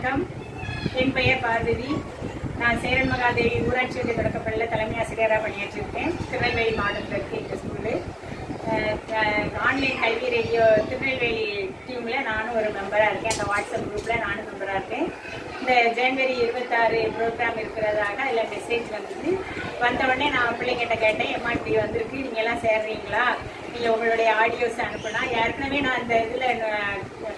வணக்கம். என் பெயர் பார்வதி. நான் சேரன் மகாதேவி ஊராட்சி ஒன்றிய தொடக்கப்பள்ளியில் தலைமை ஆசிரியராக பணியாற்றிருக்கேன் திருநெல்வேலி மாவட்டத்தில் இருக்கு எங்கள் ஸ்கூலு. ஆன்லைன் கல்வி ரேடியோ திருநெல்வேலி டீமில் நானும் ஒரு மெம்பராக இருக்கேன். அந்த வாட்ஸ்அப் குரூப்பில் நானும் மெம்பராக இருக்கேன். இந்த ஜனவரி இருபத்தாறு ப்ரோக்ராம் இருக்கிறதாக அதில் மெசேஜ் வந்தது வந்தவுடனே நான் பிள்ளைங்கிட்ட கேட்டேன் எம்மா இப்படி வந்திருக்கு? நீங்கள் எல்லாம் சேர்றீங்களா? நீங்கள் உங்களுடைய ஆடியோஸ் அனுப்புனா? ஏற்கனவே நான் இந்த இதில்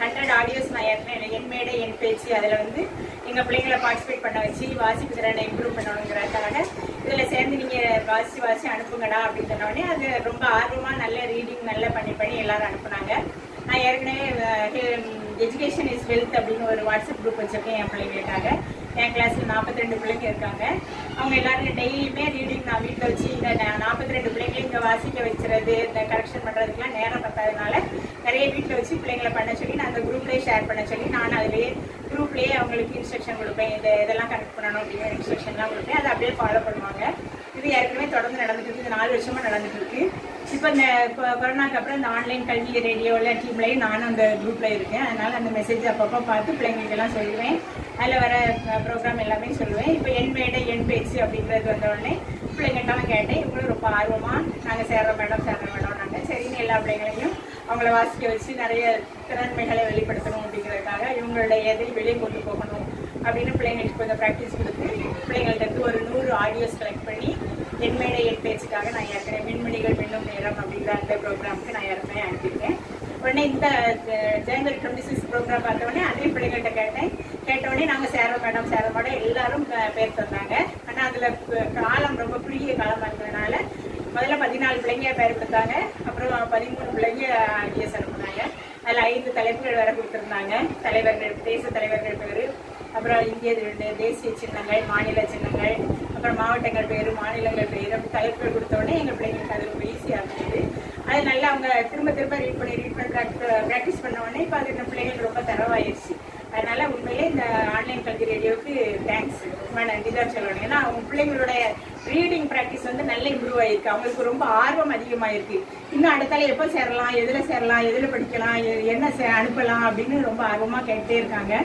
ஹண்ட்ரட் ஆடியோஸ் நான் ஏற்கனவே என் மேடை என் பேச்சு அதில் வந்து எங்கள் பிள்ளைங்களை பார்ட்டிசிபேட் பண்ண வச்சு வாசிப்பு திறனை இம்ப்ரூவ் பண்ணணுங்கிறதுக்காக இதில் சேர்ந்து நீங்கள் வாசித்து வாசி அனுப்புங்கடா அப்படின்னு சொன்னோடனே அது ரொம்ப ஆர்வமாக நல்ல ரீடிங் நல்லா பண்ணி பண்ணி எல்லாரும் அனுப்புனாங்க. நான் ஏற்கனவே எஜுகேஷன் இஸ் வெல்த் அப்படின்னு ஒரு வாட்ஸ்அப் குரூப் வச்சுருக்கேன் என் பிள்ளைங்களுக்காக. என் கிளாஸில் நாற்பத்தி ரெண்டு பிள்ளைங்க இருக்காங்க. அவங்க எல்லாருமே டெய்லியுமே ரீடிங் நான் வீட்டில் வச்சு இந்த நாற்பத்தி ரெண்டு பிள்ளைங்க இங்கே வாசிக்க வைக்கிறது இந்த கரெக்ஷன் பண்ணுறதுக்குலாம் நேரம் பத்தாதனால நிறைய வீட்டில் வச்சு பிள்ளைங்களை பண்ண சொல்லி நான் அந்த குரூப்லேயே ஷேர் பண்ண சொல்லி நான் அதுலேயே குரூப்லேயே அவங்களுக்கு இன்ஸ்ட்ரக்ஷன் கொடுப்பேன். இந்த இதெல்லாம் கரெக்ட் பண்ணணும் அப்படிங்கிற இன்ஸ்ட்ரக்ஷன்லாம் கொடுப்பேன். அதை அப்படியே ஃபாலோ பண்ணுவாங்க. இது ஏற்கனவே தொடர்ந்து நடந்துட்டு இருக்கு. இது நாலு வருஷமாக நடந்துட்டு இருக்கு. இப்போ இந்த கொ- கொரோனாக்கு அப்புறம் இந்த ஆன்லைன் கல்வி ரேடியோவில் டீம்லையும் நானும் அந்த குரூப்பில் இருக்கேன். அதனால் அந்த மெசேஜ் அப்பப்போ பார்த்து பிள்ளைங்களுக்கெல்லாம் சொல்லுவேன். அதில் வர ப்ரோக்ராம் எல்லாமே சொல்லுவேன். இப்போ என் மேடை என் பேச்சு அப்படின்றது வந்த உடனே பிள்ளைங்கள்ட்டாலும் கேட்டேன். இவங்களும் ரொம்ப ஆர்வமாக நாங்கள் சேர்ற மேடம் சேர்ற மேடம் நாங்கள் சரின்னு எல்லா பிள்ளைங்களையும் அவங்கள வாசிக்க வச்சு நிறைய திறன்மைகளை வெளிப்படுத்தணும் அப்படிங்கிறதுக்காக இவங்களுடைய எதையும் வெளியே கொண்டு போகணும் அப்படின்னு பிள்ளைங்களுக்கு கொஞ்சம் ப்ராக்டிஸ் கொடுத்து பிள்ளைங்கள்ட்ட ஒரு நூறு ஆடியோஸ் கலெக்ட் பண்ணி என் என் பேச்சுக்காக நான் ஏற்கனவே மின்மணிகள் மின்னும் நேரம் அப்படிங்கிற அந்த ப்ரோக்ராமுக்கு நான் ஏற்கனவே அனுப்பியிருக்கேன். உடனே இந்த ஜனவரி டுவெண்ட்டி சிக்ஸ் ப்ரோக்ராம் பார்த்தோடனே அதே பிள்ளைங்கள்ட்ட கேட்டேன். கேட்ட உடனே நாங்கள் சேர மேடம் சேர மேடம் எல்லாரும் பேர் தந்தாங்க. ஏன்னா அதில் காலம் ரொம்ப குறுகிய காலமாக இருக்கிறதுனால முதல்ல பதினாலு பிள்ளைங்க பேர் கொடுத்தாங்க. அப்புறம் பதிமூணு பிள்ளைங்க ஐஎஸ் அனுப்புனாங்க அதில் ஐந்து தலைப்புகள் வேற கொடுத்துருந்தாங்க. தலைவர்கள் தேச தலைவர்கள் பேர். அப்புறம் இந்திய தேசிய சின்னங்கள் மாநில சின்னங்கள். அப்புறம் மாவட்டங்கள் பேர் மாநிலங்கள் பேர். அப்படி தலைப்புகள் கொடுத்தோடனே எங்கள் பிள்ளைங்களுக்கு அது ரொம்ப ஈஸியாக இருந்தது. அது நல்லா அவங்க திரும்ப திரும்ப ரீட் பண்ணி ரீட் பண்ணி ப்ராக்டிஸ் பண்ண உடனே இப்போ அது நம்ம பிள்ளைங்களுக்கு ரொம்ப தரவாயிருச்சு. அதனால உண்மையிலே இந்த ஆன்லைன் கல்வி ரேடியோவுக்கு தேங்க்ஸ் ரொம்ப நன்றி தான் சொல்லணும். ஏன்னா அவங்க பிள்ளைங்களுடைய ரீடிங் ப்ராக்டிஸ் வந்து நல்ல இம்ப்ரூவ் ஆயிருக்கு. அவங்களுக்கு ரொம்ப ஆர்வம் அதிகமாயிருக்கு. இன்னும் அடுத்தால எப்போ சேரலாம் எதில் சேரலாம் எதில் படிக்கலாம் எ- என்ன சே- அனுப்பலாம் அப்படின்னு ரொம்ப ஆர்வமாக கேட்டுட்டே இருக்காங்க.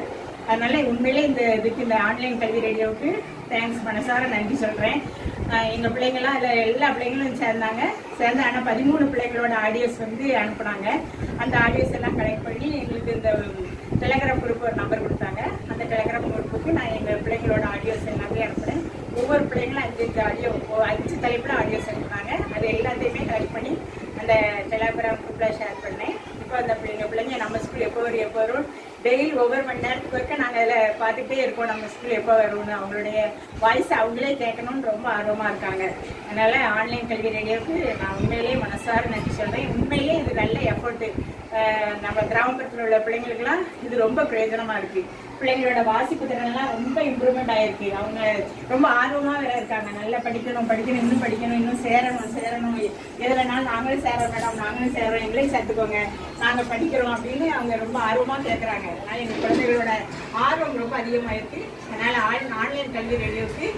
அதனால உண்மையிலே இந்த இதுக்கு இந்த ஆன்லைன் கல்வி ரேடியோவுக்கு தேங்க்ஸ் மனசார நன்றி சொல்கிறேன் எங்கள் பிள்ளைங்களாம் அதில் எல்லா பிள்ளைங்களும் சேர்ந்தாங்க. சேர்ந்து ஆனால் பதிமூணு பிள்ளைங்களோட ஆடியோஸ் வந்து அனுப்புனாங்க. அந்த ஆடியோஸ் எல்லாம் கலெக்ட் பண்ணி எங்களுக்கு இந்த டெலகிராம் குரூப் ஒரு நம்பர் கொடுத்தாங்க. அந்த டெலகிராம் குரூப்புக்கு நான் எங்கள் பிள்ளைங்களோட ஆடியோஸ் எல்லாமே அனுப்புகிறேன் ஒவ்வொரு பிள்ளைங்களும் அஞ்சு ஆடியோ அஞ்சு தலைப்பில் ஆடியோஸ் அனுப்புனாங்க அது எல்லாத்தையுமே கலெக்ட் பண்ணி அந்த டெலாகிராம் குரூப்பில் ஷேர் பண்ணேன். இப்போ அந்த பிள்ளைங்க பிள்ளைங்க நம்ம ஸ்கூல் எப்போ வரும் எப்போ வரும் டெய்லி ஒவ்வொரு மணி நேரத்துக்கு வரைக்கும் நாங்கள் அதில் பார்த்துக்கிட்டே இருக்கோம் நம்ம ஸ்கூல் எப்போ வரும்னு. அவங்களுடைய வாய்ஸ் அவங்களே கேட்கணும்னு ரொம்ப ஆர்வமாக இருக்காங்க. அதனால் ஆன்லைன் கல்வி ரேடியோவுக்கு நான் உண்மையிலேயே மனசார நன்றி சொல்கிறேன் உண்மையிலே இது நல்ல எஃபர்ட்டு நம்ம கிராமப்புறத்தில் உள்ள பிள்ளைங்களுக்குலாம் இது ரொம்ப பிரயோஜனமாக இருக்குது பிள்ளைங்களோட வாசிப்பு திறன்லாம் ரொம்ப இம்ப்ரூவ்மெண்ட் ஆயிருக்கு. அவங்க ரொம்ப ஆர்வமாக வேற இருக்காங்க. நல்லா படிக்கணும் படிக்கணும் இன்னும் படிக்கணும் இன்னும் சேரணும் சேரணும். எதுலனாலும் நாங்களும் சேரோம் மேடம். நாங்களும் சேரோம் எங்களையும் சேர்த்துக்கோங்க. நாங்கள் படிக்கிறோம் அப்படின்னு அவங்க ரொம்ப ஆர்வமாக கேட்குறாங்க அதனால எங்கள் குழந்தைகளோட ஆர்வம் ரொம்ப அதிகமாயிருக்கு. அதனால ஆன் ஆன்லைன் கல்வி ரேடியோவுக்கு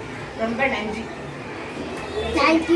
ரொம்ப நன்றி. Thank